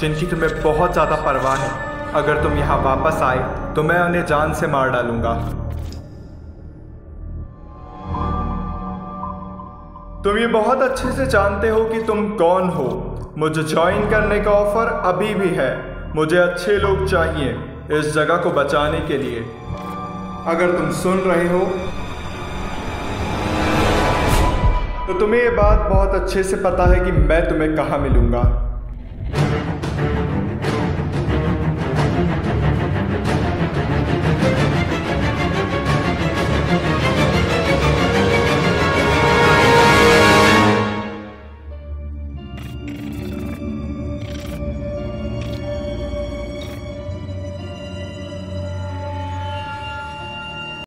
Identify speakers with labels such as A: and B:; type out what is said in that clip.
A: जिनकी तुम्हें बहुत ज़्यादा परवाह है। अगर तुम यहाँ वापस आए तो मैं उन्हें जान से मार डालूँगा। तुम ये बहुत अच्छे से जानते हो कि तुम कौन हो। मुझे ज्वाइन करने का ऑफ़र अभी भी है। मुझे अच्छे लोग चाहिए इस जगह को बचाने के लिए। अगर तुम सुन रहे हो तो तुम्हें ये बात बहुत अच्छे से पता है कि मैं तुम्हें कहाँ मिलूँगा।